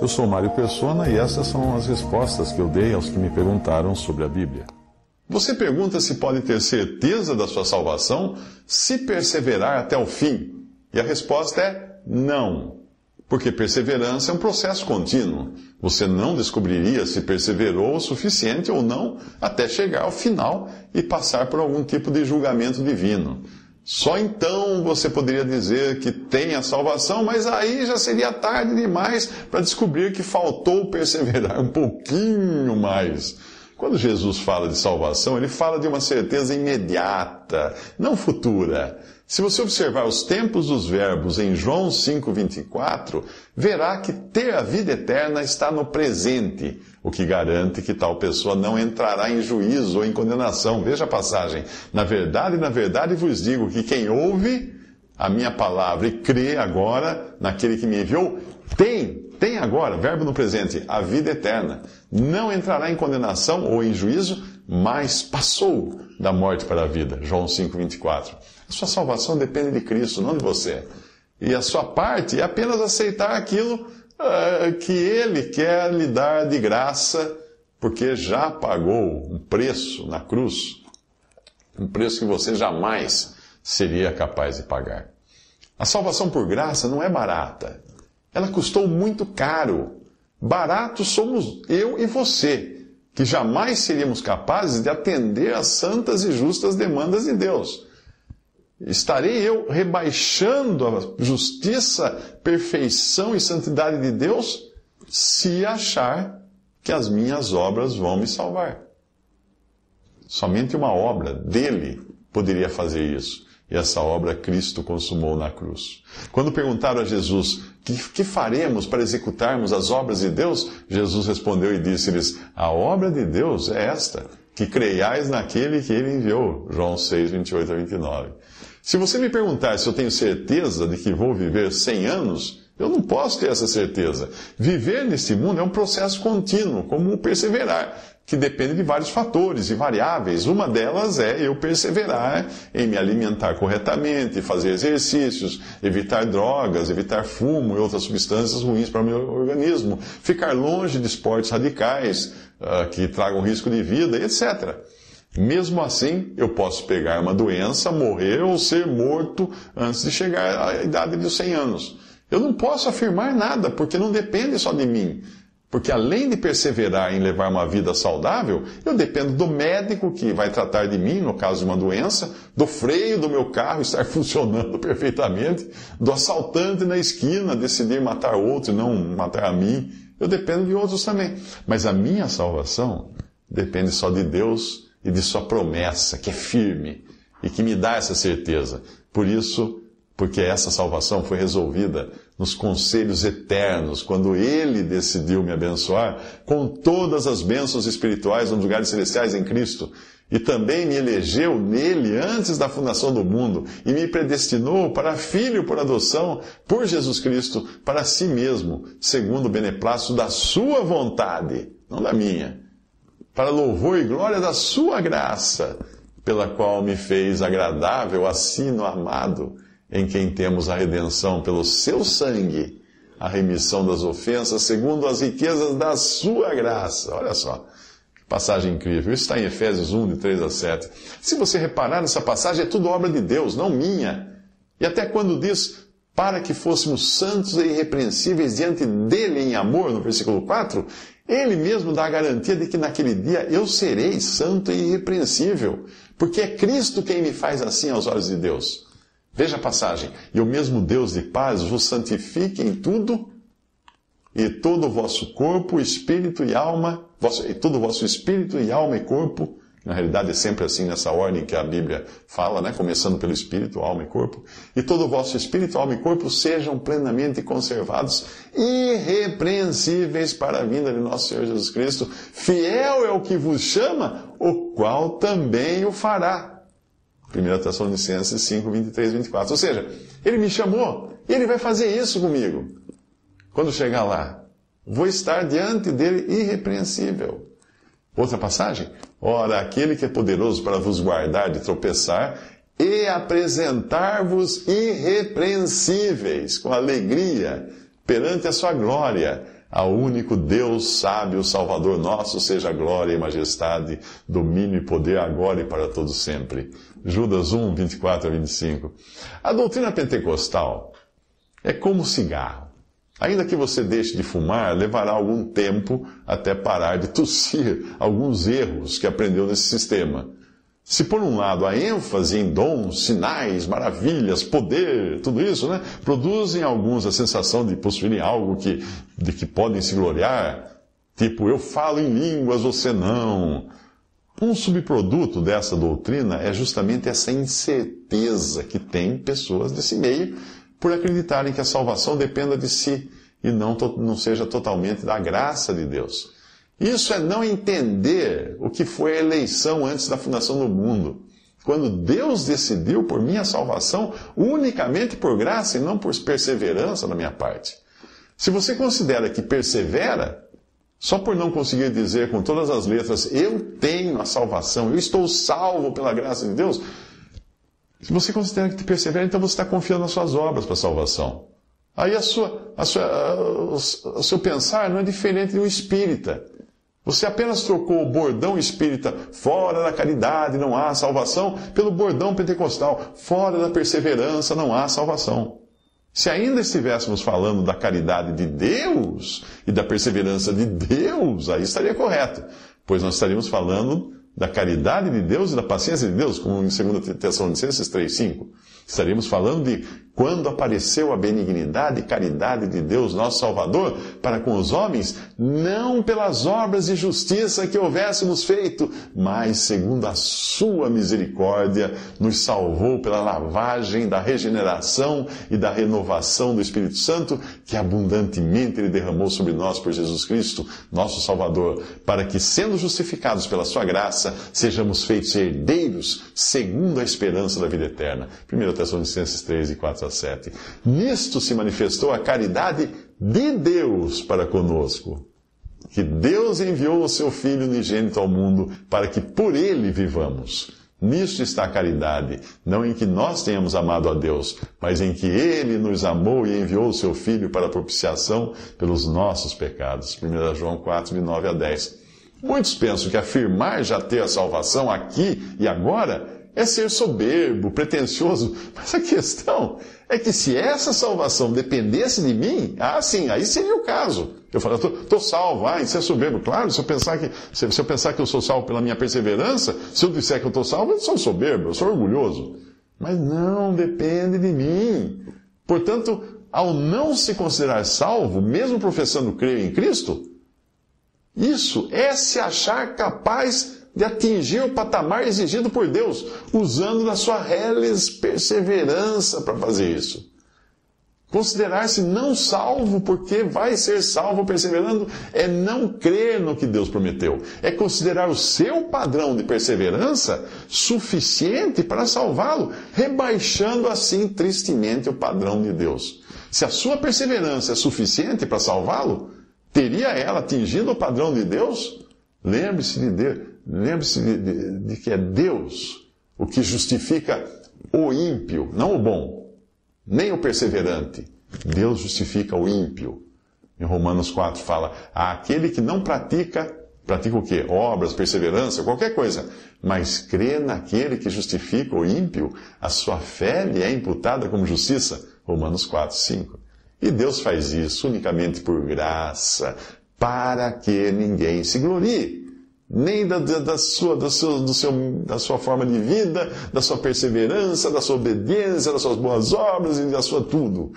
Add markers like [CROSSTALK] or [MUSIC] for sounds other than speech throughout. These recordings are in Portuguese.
Eu sou Mário Persona e essas são as respostas que eu dei aos que me perguntaram sobre a Bíblia. Você pergunta se pode ter certeza da sua salvação se perseverar até o fim. E a resposta é não. Porque perseverança é um processo contínuo. Você não descobriria se perseverou o suficiente ou não até chegar ao final e passar por algum tipo de julgamento divino. Só então você poderia dizer que tem a salvação, mas aí já seria tarde demais para descobrir que faltou perseverar um pouquinho mais. Quando Jesus fala de salvação, ele fala de uma certeza imediata, não futura. Se você observar os tempos dos verbos em João 5,24, verá que ter a vida eterna está no presente, o que garante que tal pessoa não entrará em juízo ou em condenação. Veja a passagem. Na verdade, na verdade vos digo que quem ouve a minha palavra e crê agora naquele que me enviou, tem, tem agora, verbo no presente, a vida eterna. Não entrará em condenação ou em juízo, mas passou da morte para a vida. João 5,24. A sua salvação depende de Cristo, não de você. E a sua parte é apenas aceitar aquilo que Ele quer lhe dar de graça, porque já pagou um preço na cruz, um preço que você jamais seria capaz de pagar. A salvação por graça não é barata. Ela custou muito caro. Barato somos eu e você, que jamais seríamos capazes de atender às santas e justas demandas de Deus. Estarei eu rebaixando a justiça, perfeição e santidade de Deus se achar que as minhas obras vão me salvar. Somente uma obra dele poderia fazer isso. E essa obra Cristo consumou na cruz. Quando perguntaram a Jesus, que, que faremos para executarmos as obras de Deus? Jesus respondeu e disse-lhes, a obra de Deus é esta, que creiais naquele que ele enviou. João 6, 28 a 29. Se você me perguntar se eu tenho certeza de que vou viver 100 anos, eu não posso ter essa certeza. Viver neste mundo é um processo contínuo, como perseverar, que depende de vários fatores e variáveis. Uma delas é eu perseverar em me alimentar corretamente, fazer exercícios, evitar drogas, evitar fumo e outras substâncias ruins para o meu organismo, ficar longe de esportes radicais uh, que tragam risco de vida, etc. Mesmo assim, eu posso pegar uma doença, morrer ou ser morto antes de chegar à idade dos 100 anos. Eu não posso afirmar nada, porque não depende só de mim. Porque além de perseverar em levar uma vida saudável, eu dependo do médico que vai tratar de mim, no caso de uma doença, do freio do meu carro [LAUGHS] estar funcionando perfeitamente, do assaltante na esquina decidir matar outro e não matar a mim. Eu dependo de outros também. Mas a minha salvação depende só de Deus e de Sua promessa, que é firme e que me dá essa certeza. Por isso, porque essa salvação foi resolvida nos conselhos eternos, quando Ele decidiu me abençoar com todas as bênçãos espirituais nos lugares celestiais em Cristo, e também me elegeu nele antes da fundação do mundo, e me predestinou para filho por adoção por Jesus Cristo, para si mesmo, segundo o beneplácito da Sua vontade, não da minha, para louvor e glória da Sua graça, pela qual me fez agradável assim no amado em quem temos a redenção pelo seu sangue, a remissão das ofensas, segundo as riquezas da sua graça. Olha só. Que passagem incrível. Isso está em Efésios 1, de 3 a 7. Se você reparar nessa passagem, é tudo obra de Deus, não minha. E até quando diz, para que fôssemos santos e irrepreensíveis diante dele em amor, no versículo 4, ele mesmo dá a garantia de que naquele dia eu serei santo e irrepreensível, porque é Cristo quem me faz assim aos olhos de Deus. Veja a passagem. E o mesmo Deus de paz vos santifique em tudo, e todo o vosso corpo, espírito e alma, vosso, e todo o vosso espírito e alma e corpo, na realidade é sempre assim nessa ordem que a Bíblia fala, né? Começando pelo espírito, alma e corpo. E todo o vosso espírito, alma e corpo sejam plenamente conservados, irrepreensíveis para a vinda de nosso Senhor Jesus Cristo. Fiel é o que vos chama, o qual também o fará. 1 Tessalonicenses 5, 23 24. Ou seja, ele me chamou e ele vai fazer isso comigo. Quando chegar lá, vou estar diante dele irrepreensível. Outra passagem? Ora, aquele que é poderoso para vos guardar de tropeçar e apresentar-vos irrepreensíveis, com alegria, perante a sua glória. Ao único Deus sábio, Salvador nosso, seja glória e majestade, domínio e poder agora e para todo sempre. Judas 1, 24 a 25. A doutrina pentecostal é como cigarro. Ainda que você deixe de fumar, levará algum tempo até parar de tossir [LAUGHS] alguns erros que aprendeu nesse sistema. Se por um lado a ênfase em dons, sinais, maravilhas, poder, tudo isso, né, produzem alguns a sensação de possuírem algo que, de que podem se gloriar, tipo eu falo em línguas, você não. Um subproduto dessa doutrina é justamente essa incerteza que tem pessoas desse meio por acreditarem que a salvação dependa de si e não, não seja totalmente da graça de Deus. Isso é não entender o que foi a eleição antes da fundação do mundo. Quando Deus decidiu por minha salvação unicamente por graça e não por perseverança da minha parte. Se você considera que persevera, só por não conseguir dizer com todas as letras, eu tenho a salvação, eu estou salvo pela graça de Deus. Se você considera que persevera, então você está confiando nas suas obras para a salvação. Aí a sua, a sua, o seu pensar não é diferente de um espírita. Você apenas trocou o bordão espírita, fora da caridade não há salvação, pelo bordão pentecostal, fora da perseverança não há salvação. Se ainda estivéssemos falando da caridade de Deus e da perseverança de Deus, aí estaria correto, pois nós estaríamos falando da caridade de Deus e da paciência de Deus, como em 2 Tessalonicenses 3,5. Estaríamos falando de quando apareceu a benignidade e caridade de Deus, nosso Salvador, para com os homens, não pelas obras de justiça que houvéssemos feito, mas segundo a sua misericórdia, nos salvou pela lavagem da regeneração e da renovação do Espírito Santo, que abundantemente Ele derramou sobre nós por Jesus Cristo, nosso Salvador, para que, sendo justificados pela sua graça, sejamos feitos herdeiros segundo a esperança da vida eterna. 1 Tessalonicenses 3 e 4 a 7. Nisto se manifestou a caridade de Deus para conosco. Que Deus enviou o seu Filho unigênito ao mundo para que por ele vivamos. Nisto está a caridade, não em que nós tenhamos amado a Deus, mas em que Ele nos amou e enviou o seu Filho para propiciação pelos nossos pecados. 1 João 4, de 9 a 10. Muitos pensam que afirmar já ter a salvação aqui e agora é ser soberbo, pretensioso. [LAUGHS] Mas a questão é que se essa salvação dependesse de mim, ah, sim, aí seria o caso. Eu falo, estou salvo, ah, isso é soberbo. Claro, se eu, pensar que, se, se eu pensar que eu sou salvo pela minha perseverança, se eu disser que eu estou salvo, eu sou soberbo, eu sou orgulhoso. Mas não depende de mim. Portanto, ao não se considerar salvo, mesmo professando crer em Cristo, isso é se achar capaz de atingir o patamar exigido por Deus, usando da sua reles perseverança para fazer isso. Considerar-se não salvo porque vai ser salvo perseverando é não crer no que Deus prometeu. É considerar o seu padrão de perseverança suficiente para salvá-lo, rebaixando assim tristemente o padrão de Deus. Se a sua perseverança é suficiente para salvá-lo, teria ela atingido o padrão de Deus? Lembre-se de Deus, lembre-se de, de, que é Deus o que justifica o ímpio, não o bom, nem o perseverante. Deus justifica o ímpio. Em Romanos 4 fala: aquele que não pratica, pratica o quê? Obras, perseverança, qualquer coisa, mas crê naquele que justifica o ímpio, a sua fé lhe é imputada como justiça. Romanos 4, 5. E Deus faz isso unicamente por graça, para que ninguém se glorie nem da, da, sua, da, sua, do seu, da sua forma de vida, da sua perseverança, da sua obediência, das suas boas obras e da sua tudo.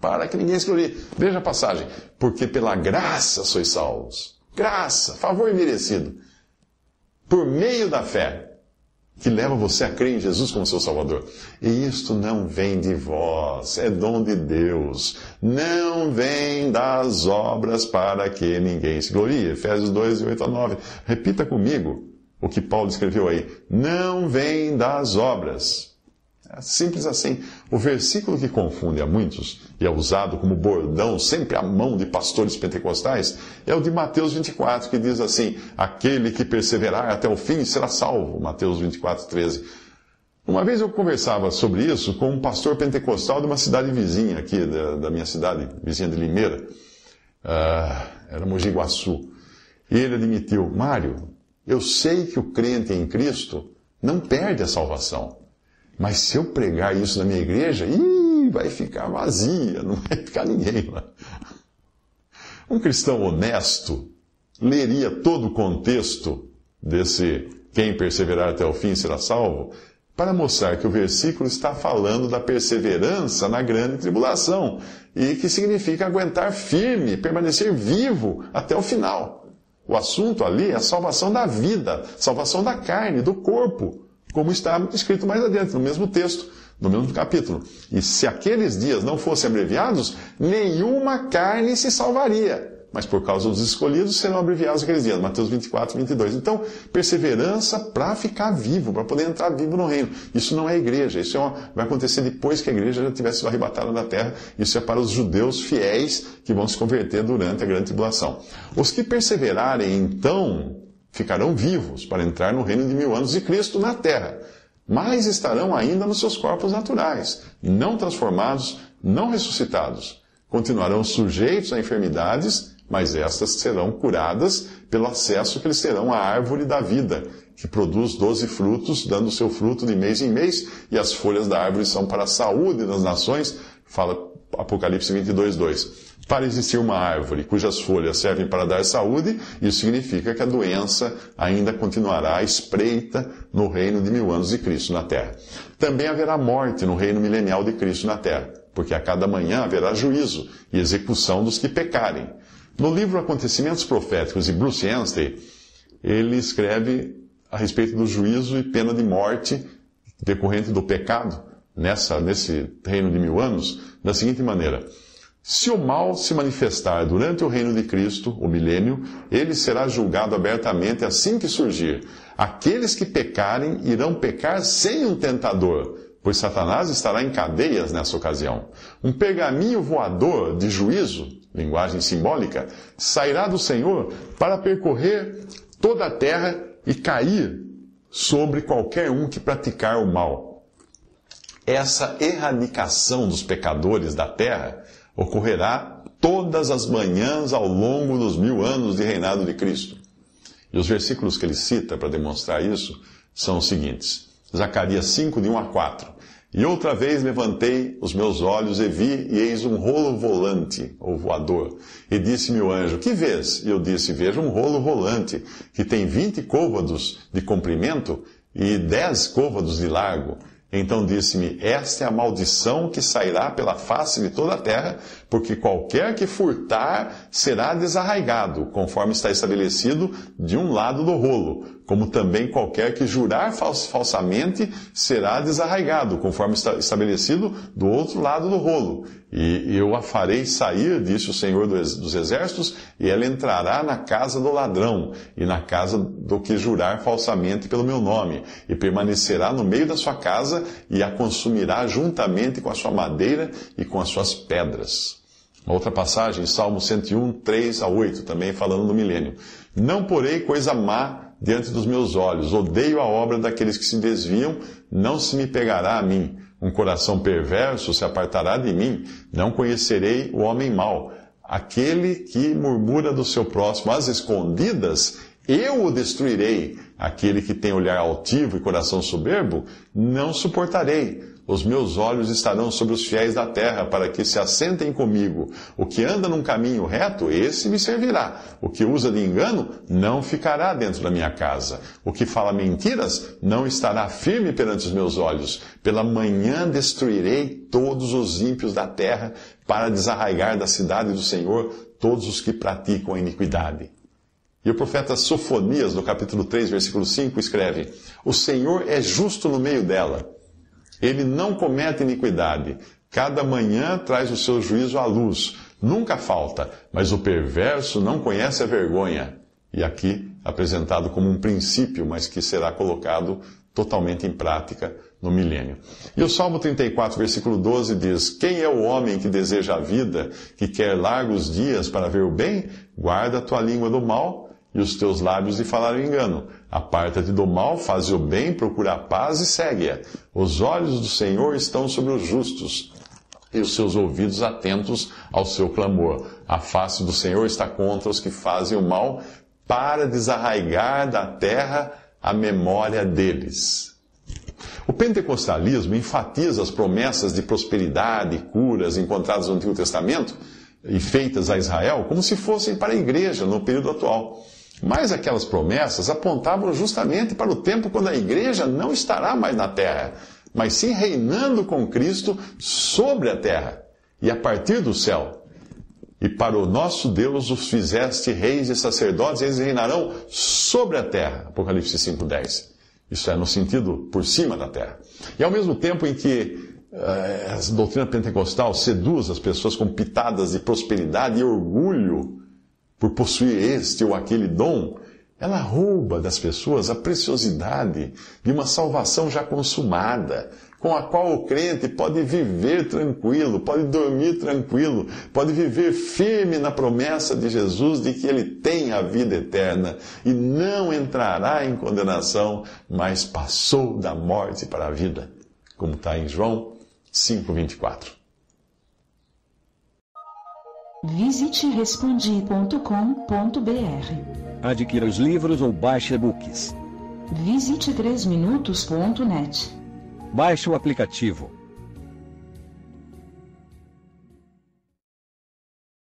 Para que ninguém glorie. Veja a passagem. Porque pela graça sois salvos. Graça, favor merecido. Por meio da fé que leva você a crer em Jesus como seu Salvador. E isto não vem de vós, é dom de Deus. Não vem das obras para que ninguém se glorie. Efésios 2, 8 a 9. Repita comigo o que Paulo escreveu aí. Não vem das obras é simples assim. O versículo que confunde a muitos e é usado como bordão sempre à mão de pastores pentecostais é o de Mateus 24, que diz assim: Aquele que perseverar até o fim será salvo. Mateus 24, 13. Uma vez eu conversava sobre isso com um pastor pentecostal de uma cidade vizinha aqui, da, da minha cidade, vizinha de Limeira. Uh, era Mogi Guaçu. E ele admitiu, Mário, eu sei que o crente em Cristo não perde a salvação. Mas se eu pregar isso na minha igreja, ih, vai ficar vazia, [LAUGHS] não vai ficar ninguém lá. Um cristão honesto leria todo o contexto desse quem perseverar até o fim será salvo, para mostrar que o versículo está falando da perseverança na grande tribulação, e que significa aguentar firme, permanecer vivo até o final. O assunto ali é a salvação da vida, salvação da carne, do corpo, como está escrito mais adiante, no mesmo texto, no mesmo capítulo. E se aqueles dias não fossem abreviados, nenhuma carne se salvaria mas por causa dos escolhidos serão abreviados aqueles dias. Mateus 24, 22. Então, perseverança para ficar vivo, para poder entrar vivo no reino. Isso não é igreja, isso é uma, vai acontecer depois que a igreja já tivesse sido arrebatada da terra. Isso é para os judeus fiéis que vão se converter durante a grande tribulação. Os que perseverarem, então, ficarão vivos para entrar no reino de mil anos de Cristo na terra. Mas estarão ainda nos seus corpos naturais, não transformados, não ressuscitados. Continuarão sujeitos a enfermidades mas estas serão curadas pelo acesso que eles terão à árvore da vida, que produz doze frutos, dando seu fruto de mês em mês, e as folhas da árvore são para a saúde das nações, fala Apocalipse 22, 2. Para existir uma árvore cujas folhas servem para dar saúde, isso significa que a doença ainda continuará espreita no reino de mil anos de Cristo na terra. Também haverá morte no reino milenial de Cristo na terra, porque a cada manhã haverá juízo e execução dos que pecarem. No livro Acontecimentos Proféticos de Bruce Anstey, ele escreve a respeito do juízo e pena de morte decorrente do pecado nessa, nesse reino de mil anos, da seguinte maneira. Se o mal se manifestar durante o reino de Cristo, o milênio, ele será julgado abertamente assim que surgir. Aqueles que pecarem irão pecar sem um tentador, pois Satanás estará em cadeias nessa ocasião. Um pergaminho voador de juízo linguagem simbólica, sairá do Senhor para percorrer toda a terra e cair sobre qualquer um que praticar o mal. Essa erradicação dos pecadores da terra ocorrerá todas as manhãs ao longo dos mil anos de reinado de Cristo. E os versículos que ele cita para demonstrar isso são os seguintes: Zacarias 5, de 1 a 4. E outra vez levantei os meus olhos e vi, e eis um rolo volante, ou voador. E disse-me o anjo, que vês? E eu disse, vejo um rolo volante, que tem vinte côvados de comprimento e dez côvados de largo. Então disse-me, esta é a maldição que sairá pela face de toda a terra, porque qualquer que furtar será desarraigado, conforme está estabelecido de um lado do rolo, como também qualquer que jurar falsamente será desarraigado, conforme está estabelecido do outro lado do rolo. E eu a farei sair, disse o Senhor dos Exércitos, e ela entrará na casa do ladrão, e na casa do que jurar falsamente pelo meu nome, e permanecerá no meio da sua casa, e a consumirá juntamente com a sua madeira e com as suas pedras. Outra passagem, Salmo 101, 3 a 8, também falando do milênio. Não porei coisa má diante dos meus olhos, odeio a obra daqueles que se desviam, não se me pegará a mim. Um coração perverso se apartará de mim, não conhecerei o homem mau. Aquele que murmura do seu próximo às escondidas, eu o destruirei. Aquele que tem olhar altivo e coração soberbo, não suportarei. Os meus olhos estarão sobre os fiéis da terra, para que se assentem comigo. O que anda num caminho reto, esse me servirá. O que usa de engano, não ficará dentro da minha casa. O que fala mentiras, não estará firme perante os meus olhos. Pela manhã destruirei todos os ímpios da terra, para desarraigar da cidade do Senhor todos os que praticam a iniquidade. E o profeta Sofonias, no capítulo 3, versículo 5, escreve: O Senhor é justo no meio dela ele não comete iniquidade. Cada manhã traz o seu juízo à luz. Nunca falta, mas o perverso não conhece a vergonha. E aqui apresentado como um princípio, mas que será colocado totalmente em prática no milênio. E o Salmo 34, versículo 12 diz: Quem é o homem que deseja a vida, que quer largos dias para ver o bem? Guarda a tua língua do mal e os teus lábios de falar engano. Aparta-te do mal, faz o bem, procura a paz e segue-a. Os olhos do Senhor estão sobre os justos e os seus ouvidos atentos ao seu clamor. A face do Senhor está contra os que fazem o mal, para desarraigar da terra a memória deles. O pentecostalismo enfatiza as promessas de prosperidade e curas encontradas no Antigo Testamento e feitas a Israel como se fossem para a igreja no período atual. Mas aquelas promessas apontavam justamente para o tempo quando a igreja não estará mais na terra, mas sim reinando com Cristo sobre a terra e a partir do céu. E para o nosso Deus os fizeste reis e sacerdotes, eles reinarão sobre a terra. Apocalipse 5,10. Isso é no sentido por cima da terra. E ao mesmo tempo em que uh, a doutrina pentecostal seduz as pessoas com pitadas de prosperidade e orgulho por possuir este ou aquele dom, ela rouba das pessoas a preciosidade de uma salvação já consumada, com a qual o crente pode viver tranquilo, pode dormir tranquilo, pode viver firme na promessa de Jesus de que ele tem a vida eterna e não entrará em condenação, mas passou da morte para a vida, como está em João 5,24. Visite respondi.com.br. Adquira os livros ou baixe e-books. Visite 3minutos.net. Baixe o aplicativo